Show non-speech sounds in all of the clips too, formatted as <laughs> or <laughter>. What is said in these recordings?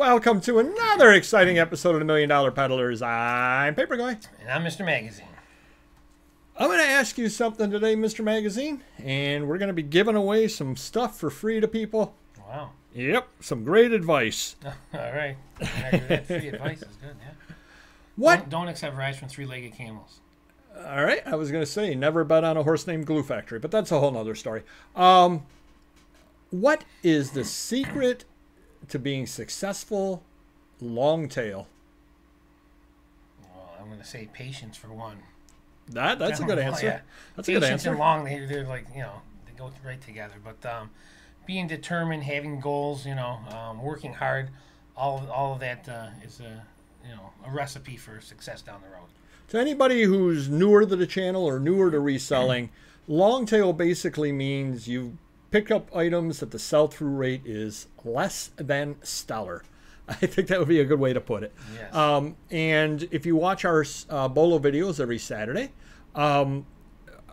Welcome to another exciting episode of the Million Dollar Peddlers. I'm Papergoy. And I'm Mr. Magazine. I'm going to ask you something today, Mr. Magazine, and we're going to be giving away some stuff for free to people. Wow. Yep, some great advice. <laughs> All right. That free advice is good, yeah. What? Don't, don't accept rides from three-legged camels. All right, I was going to say never bet on a horse named Glue Factory, but that's a whole nother story. Um, what is the secret to being successful long tail? Well, I'm going to say patience for one. That that's a <laughs> good answer. yeah. That's a good Patience answer. and long, they, they're like, you know, they go right together. But um, being determined, having goals, you know, um, working hard, all of, all of that uh, is a, you know, a recipe for success down the road. To anybody who's newer to the channel or newer to reselling, long tail basically means you pick up items that the sell through rate is less than stellar. <laughs> I think that would be a good way to put it. Yes. Um, and if you watch our uh, Bolo videos every Saturday, um,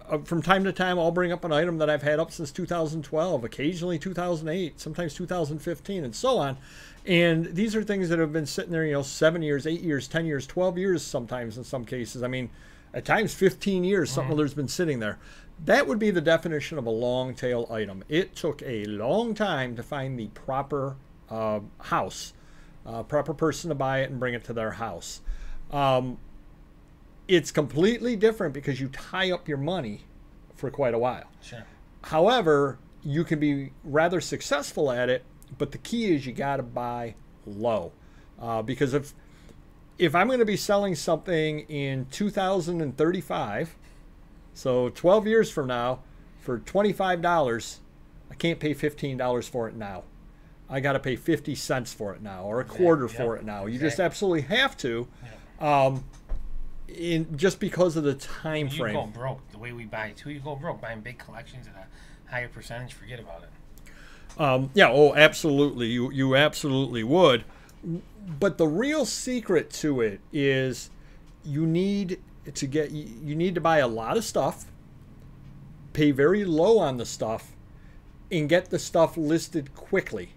uh, from time to time, I'll bring up an item that I've had up since 2012, occasionally 2008, sometimes 2015, and so on. And these are things that have been sitting there, you know, seven years, eight years, 10 years, 12 years, sometimes in some cases. I mean, at times 15 years, something that's been sitting there. That would be the definition of a long tail item. It took a long time to find the proper uh, house, uh, proper person to buy it and bring it to their house. Um, it's completely different because you tie up your money for quite a while. Sure. However, you can be rather successful at it, but the key is you got to buy low. Uh, because if if I'm going to be selling something in 2035, so 12 years from now, for $25, I can't pay $15 for it now. I got to pay 50 cents for it now, or a quarter for yep, it now. You just absolutely have to, um, in just because of the time You frame. go broke the way we buy too. You go broke buying big collections at a higher percentage. Forget about it. Um, yeah, oh, absolutely. You you absolutely would. But the real secret to it is you need to get you need to buy a lot of stuff, pay very low on the stuff, and get the stuff listed quickly.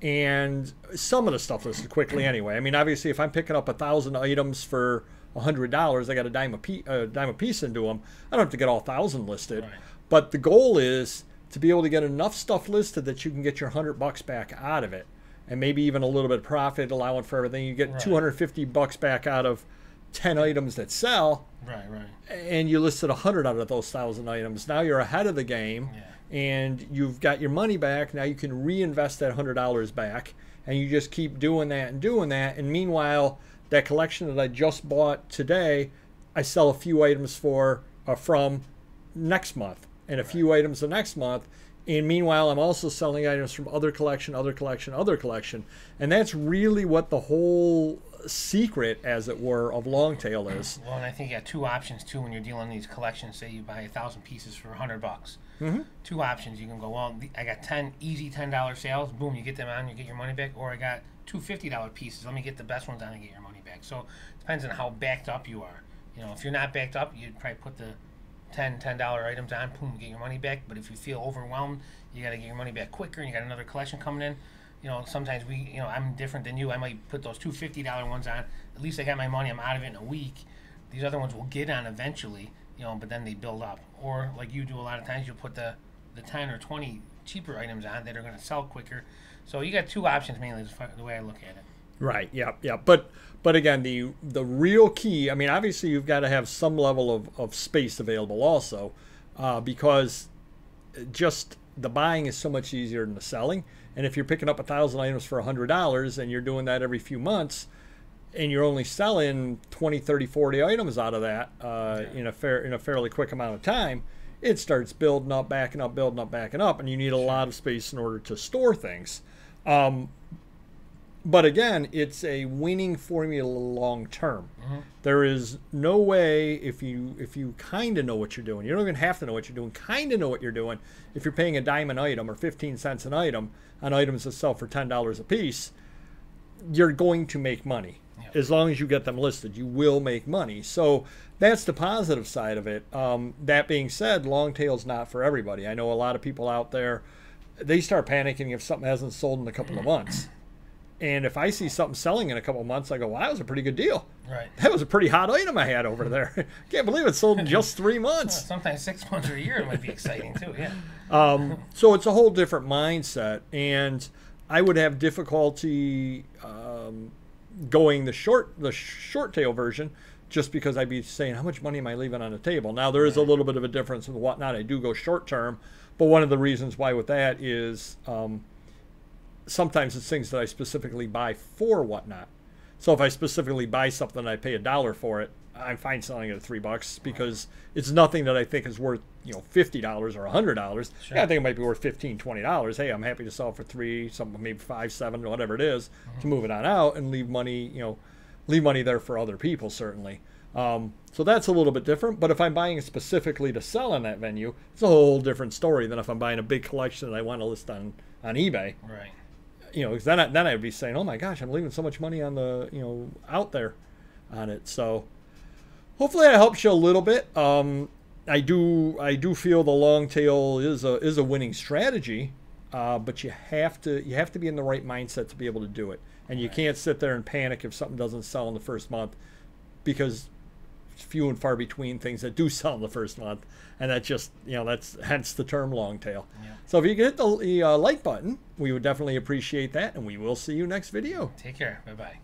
And some of the stuff listed quickly <clears throat> anyway. I mean, obviously, if I'm picking up a thousand items for a hundred dollars, I got a dime a, pe- a uh, dime a piece into them. I don't have to get all thousand listed. Right. But the goal is to be able to get enough stuff listed that you can get your hundred bucks back out of it, and maybe even a little bit of profit, allowing for everything. You get Right. 250 bucks back out of 10 items that sell, Right, right. and you listed 100 out of those thousand items. Now you're ahead of the game, Yeah. and you've got your money back. Now you can reinvest that hundred dollars back, and you just keep doing that and doing that. And meanwhile, that collection that I just bought today, I sell a few items for uh, from next month, and a few items the next month. And meanwhile, I'm also selling items from other collection, other collection, other collection, and that's really what the whole secret, as it were, of long tail is. Well, and I think you got two options too when you're dealing in these collections. Say you buy a thousand pieces for a hundred bucks. Mhm. Two options. You can go, well, I got ten easy ten dollar sales. Boom, you get them on, you get your money back. Or I got two fifty dollar pieces. Let me get the best ones on and get your money back. So it depends on how backed up you are. You know, if you're not backed up, you'd probably put the 10 ten dollar items on. Boom, get your money back. But if you feel overwhelmed, you got to get your money back quicker, and you got another collection coming in. You know, sometimes we, you know, I'm different than you. I might put those two fifty dollar ones on. At least I got my money. I'm out of it in a week. These other ones will get on eventually, you know, but then they build up. Or like you do a lot of times, you'll put the the ten or twenty cheaper items on that are going to sell quicker. So you got two options mainly. The way I look at it. Right. Yeah. Yeah. But but again, the the real key. I mean, obviously, you've got to have some level of, of space available also, uh, because just the buying is so much easier than the selling. And if you're picking up a thousand items for a hundred dollars and you're doing that every few months, and you're only selling 20, 30, 40 items out of that uh, in a fair in a fairly quick amount of time, it starts building up, backing up, building up, backing up, and you need a lot of space in order to store things. Um, but again, it's a winning formula long term. There is no way if you if you kind of know what you're doing. You don't even have to know what you're doing. Kind of know what you're doing. If you're paying a dime an item or 15 cents an item on items that sell for ten dollars a piece, you're going to make money Yeah. as long as you get them listed. You will make money. So that's the positive side of it. Um, that being said, long tail's not for everybody. I know a lot of people out there. They start panicking if something hasn't sold in a couple of months And if I see something selling in a couple months, I go, wow, that was a pretty good deal. Right. That was a pretty hot item I had over there. <laughs> <laughs> Can't believe it sold in just three months. Sometimes six months or a year might be exciting too. Yeah. <laughs> Um, so it's a whole different mindset. And I would have difficulty um, going the short the short tail version just because I'd be saying how much money am I leaving on the table. Now there is a little bit of a difference with whatnot. I do go short term, but one of the reasons why with that is um, sometimes it's things that I specifically buy for whatnot. So if I specifically buy something and I pay a dollar for it, I'm fine selling it at three bucks because it's nothing that I think is worth you know fifty dollars or a hundred dollars. Sure. Yeah, I think it might be worth fifteen, twenty dollars. Hey, I'm happy to sell it for three, some maybe five, seven, whatever it is, to move it on out and leave money, you know, leave money there for other people certainly. Um, so that's a little bit different. But if I'm buying specifically to sell in that venue, it's a whole different story than if I'm buying a big collection that I want to list on on eBay Right. You know, 'cause then I, then I'd be saying, oh my gosh, I'm leaving so much money on the, you know, out there on it. So hopefully that helps you a little bit. Um, I do I do feel the long tail is a is a winning strategy, uh, but you have to you have to be in the right mindset to be able to do it, and you can't sit there and panic if something doesn't sell in the first month, because few and far between things that do <laughs> sell in the first month, and that just you know that's hence the term long tail. Yeah. So if you could hit the, the uh, like button, we would definitely appreciate that, and we will see you next video. Take care. Bye bye.